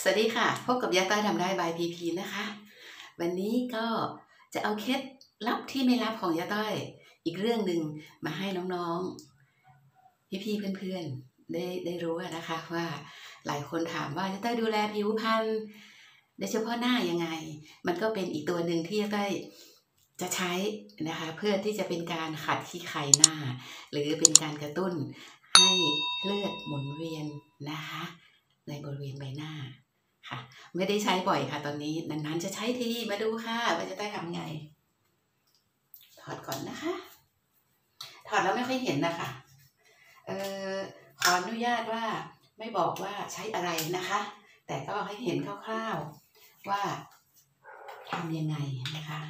สวัสดีค่ะ พบกับยาต้อยทำได้บายพีพีนะคะ วันนี้ก็จะเอาเคล็ดลับที่ไม่ลับของยาต้อย อีกเรื่องหนึ่งมาให้น้องๆ พี่ๆเพื่อนๆ ได้ได้รู้นะคะว่าหลายคนถามว่ายาต้อยดูแลผิวพรรณโดยเฉพาะหน้ายังไง มันก็เป็นอีกตัวหนึ่งที่ยาต้อยจะใช้นะคะเพื่อที่จะเป็นการขัดขี้ไขหน้า หรือเป็นการกระตุ้นให้เลือดหมุนเวียนนะคะ ในบริเวณใบหน้า ไม่ได้ใช้บ่อยค่ะ ตอนนี้นานๆจะใช้ทีมาดูค่ะว่าจะได้ทำไง ถอดก่อนนะคะ ถอดแล้วไม่ค่อยเห็นนะคะ เอ่อขออนุญาตว่าไม่บอกว่าใช้อะไรนะคะ แต่ก็ให้เห็นคร่าวๆว่าทำยังไงนะคะ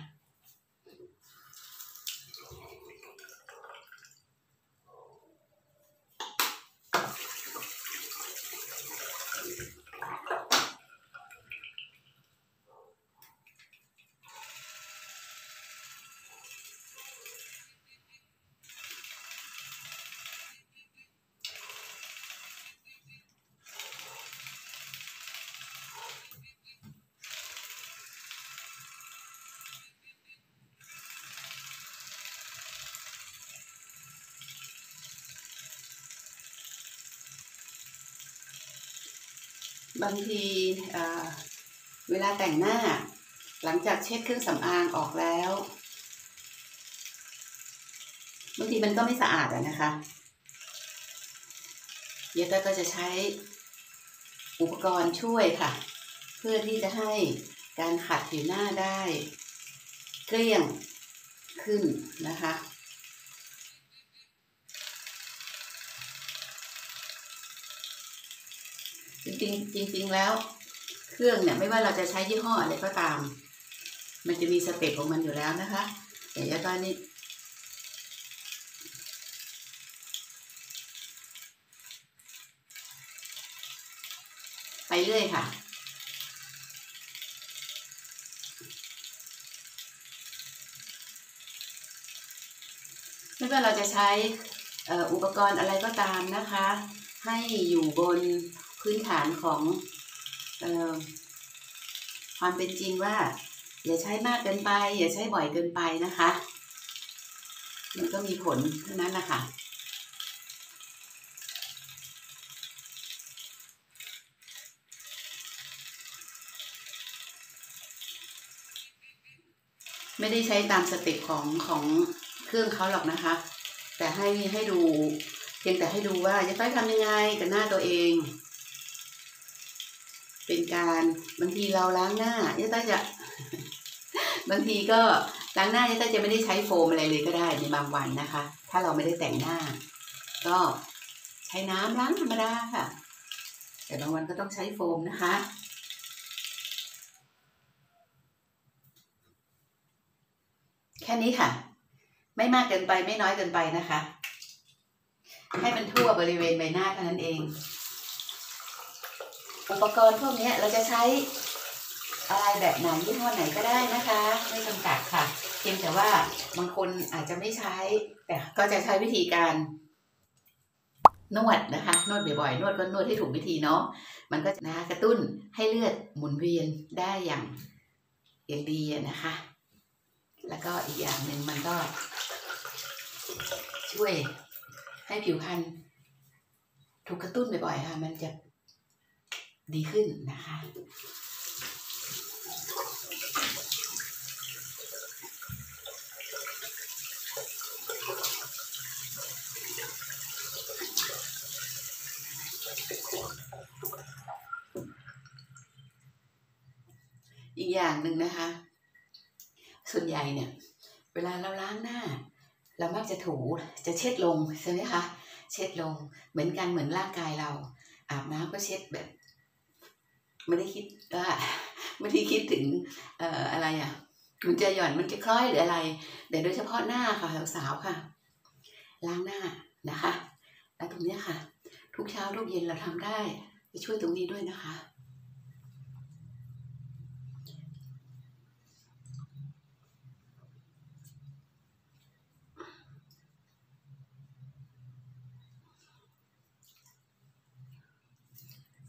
บางทีเวลาแต่งหน้า หลังจากเช็ดเครื่องสำอางออกแล้วบางทีมันก็ไม่สะอาดอะนะคะเยต้ก็จะใช้อุปกรณ์ช่วยค่ะ เพื่อที่จะให้การขัดผิวหน้าได้ เกลี้ยงขึ้นนะคะ จริงจริงๆแล้ว เครื่องเนี่ยไม่ว่าเราจะใช้ยี่ห้ออะไรก็ตาม มันจะมีสเต็ปของมันอยู่แล้วนะคะแต่ยาตอนนี้ไปเรื่อยค่ะไม่ว่าเราจะใช้อุปกรณ์อะไรก็ตามนะคะ ให้อยู่บน พื้นฐานของออความเป็นจริงว่า อย่าใช้มากเกินไป อย่าใช้บ่อยเกินไปนะคะ มันก็มีผลเท่านั้นแหละคะไม่ได้ใช้ตามสเต็ปของของเครื่องเขาหรอกนะคะ แต่ให้ให้ดูเพียงแต่ให้ดูว่าจะต้องทำยังไงกับหน้าตัวเอง เป็นการบางทีเราล้างหน้ายะต้าจะบางทีก็ล้างหน้ายะต้าจะไม่ได้ใช้โฟมอะไรเลยก็ได้ในบางวันนะคะ ถ้าเราไม่ได้แต่งหน้า ก็ใช้น้ำล้างธรรมดาค่ะ แต่บางวันก็ต้องใช้โฟมนะคะแค่นี้ค่ะ ไม่มากเกินไปไม่น้อยเกินไปนะคะ ให้มันทั่วบริเวณใบหน้าเท่านั้นเอง อุปกรณ์พวกนี้เราจะใช้อะไรแบบไหนยี่ห้อไหนก็ได้นะคะ ไม่จำกัดค่ะ เพียงแต่ว่าบางคนอาจจะไม่ใช้ แต่ก็จะใช้วิธีการนวดนะคะนวดบ่อยๆนวดก็นวดให้ถูกวิธีเนาะมันก็นะกระตุ้นให้เลือดหมุนเวียนได้อย่างอย่างดีนะคะ แล้วก็อีกอย่างหนึ่งมันก็ ช่วยให้ผิวพรรณถูกกระตุ้นบ่อยๆค่ะ มันจะ ดีขึ้นนะคะ อีกอย่างหนึ่งนะคะ ส่วนใหญ่เนี่ย เวลาเราล้างหน้า เรามักจะถูจะเช็ดลงใช่ไหมคะ เช็ดลงเหมือนกันเหมือนร่างกายเรา อาบน้ำก็เช็ดแบบ ไม่ได้คิดว่าไม่ได้คิดถึงเอ่ออะไรอะ มันจะหย่อนมันจะคล้อยหรืออะไร แต่โดยเฉพาะหน้าค่ะสาวๆค่ะ ล้างหน้านะคะ แล้วตรงนี้ค่ะ ทุกเช้าทุกเย็นเราทำได้ จะช่วยตรงนี้ด้วยนะคะ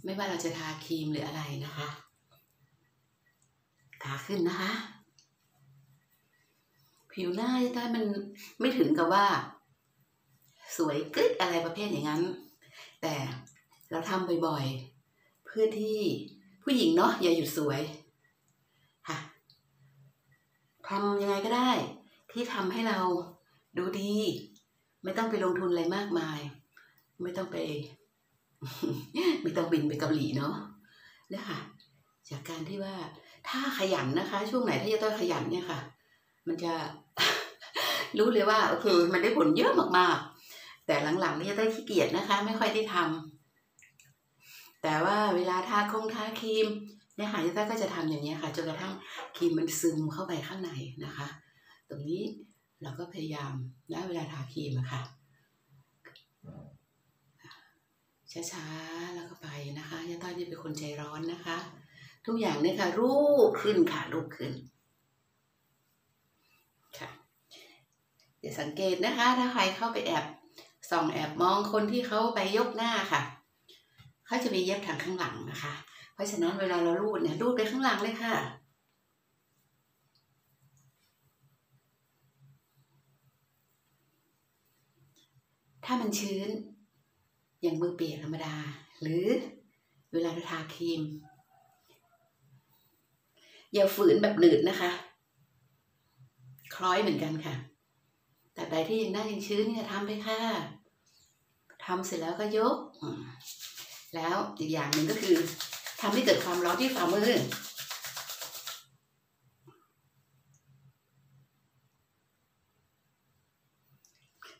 ไม่ว่าเราจะทาครีมหรืออะไรนะคะ ทาขึ้นนะคะ ผิวหน้าถ้มันไม่ถึงกับว่า สวยกึ๊กอะไรประเภทอย่างนั้น แต่เราทำบ่อยๆ เพื่อที่ผู้หญิงเนาะอย่าหยุดสวยค่ะทำยังไงก็ได้ ที่ทำให้เราดูดี ไม่ต้องไปลงทุนอะไรมากมาย ไม่ต้องไป ไม่ต้องบินไปเกาหลีเนาะเนี่ยค่ะ จากการที่ว่าถ้าขยันนะคะ ช่วงไหนถ้าจะต้องขยันเนี่ยค่ะ มันจะรู้เลยว่าโอเคมันได้ผลเยอะมากๆ แต่หลังๆนี่จะได้ขี้เกียจนะคะ ไม่ค่อยได้ทำแต่ว่าเวลาทาคงทาครีมเนี่ยค่ะยต้าก็จะทำอย่างนี้ยค่ะจนกระทั่งครีมมันซึมเข้าไปข้างในนะคะ ตรงนี้เราก็พยายามนะเวลาทาครีมอะค่ะ ช้าๆ แล้วก็ไปนะคะยาต้อยนี่เป็นคนใจร้อนนะคะ ทุกอย่างเนี่ยค่ะรูปขึ้นค่ะรูปขึ้นค่ะเดี๋ยวสังเกตนะคะ ถ้าใครเข้าไปแอบส่องแอบมองคนที่เขาไปยกหน้าค่ะเขาจะมีเย็บทางข้างหลังนะคะ เพราะฉะนั้นเวลาเรารูดเนี่ยรูดไปข้างหลังเลยค่ะถ้ามันชื้น อย่างมือเปียกธรรมดา หรือเวลาเราทาครีม อย่าฝืนแบบหนืดนะคะ คล้อยเหมือนกันค่ะแต่ใดที่ยังหน้ายังชื้นเนี่ยทำไปค่ะทำเสร็จแล้วก็ยก แล้วอีกอย่างหนึ่งก็คือทำให้เกิดความร้อนที่ฝ่ามือ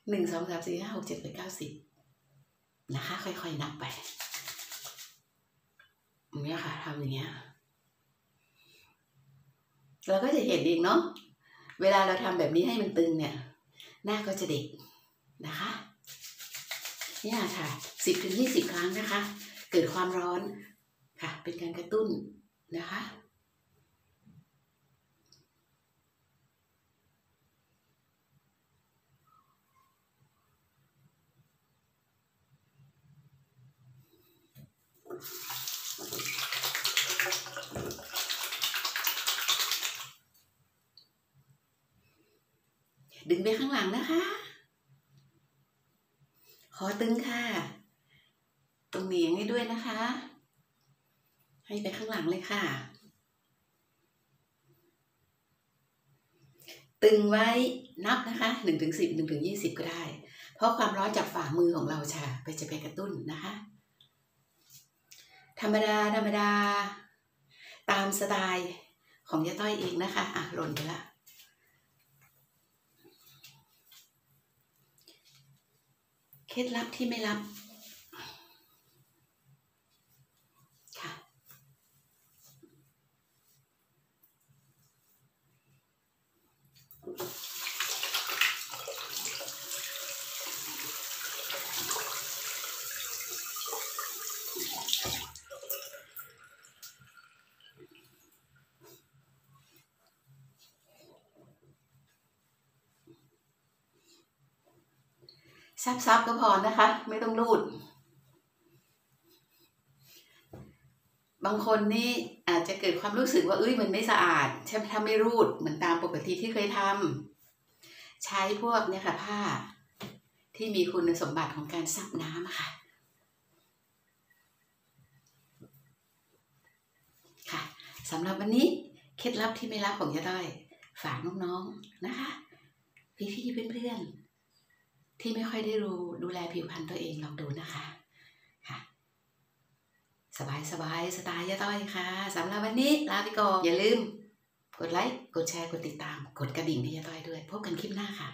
หนึ่งสองสามสี่ห้าหกเจ็ดแปดเก้าสิบ นะคะ ค่อยๆนับไปอย่างเงี้ยค่ะทำอย่างเงี้ยเราก็จะเห็นเองเนาะเวลาเราทำแบบนี้ให้มันตึงเนี่ย หน้าก็จะเด็กนะคะเนี่ยค่ะสิบถึงยี่สิบครั้งนะคะ เกิดความร้อนค่ะ เป็นการกระตุ้นนะคะ ดึงไปข้างหลังนะคะขอตึงค่ะ ตรงเหนียงให้ด้วยนะคะ ให้ไปข้างหลังเลยค่ะ ตึงไว้นับนะคะหนึ่งถึงสิบหนึ่งถึงยี่สิบก็ได้ เพราะความร้อนจากฝ่ามือของเราจะไปจะไปกระตุ้นนะคะ ธรรมดา ธรรมดา ตามสไตล์ของยาต้อยเองนะคะ อะ หล่นไปละเคล็ดลับที่ไม่รับ ซับๆก็พอนะคะ ไม่ต้องรูด บางคนนี่อาจจะเกิดความรู้สึกว่าเอ้ยมันไม่สะอาดใช่ไหมถ้าไม่รูดเหมือนตามปกติที่เคยทำใช้พวกเนี่ยค่ะผ้า ที่มีคุณสมบัติของการซับน้ำค่ะค่ะสำหรับวันนี้เคล็ดลับที่ไม่ลับของยาต้อยฝากน้องๆนะคะ พี่ๆเพื่อนๆ ที่ไม่ค่อยได้รู้ดูแลผิวพรรณตัวเองลองดูนะคะ ค่ะ สบายสบายสไตล์ยาต้อยค่ะสำหรับวันนี้ลาไปก่อนอย่าลืม กดไลค์ กดแชร์ กดติดตาม กดกระดิ่งให้ยาต้อยด้วย พบกันคลิปหน้าค่ะ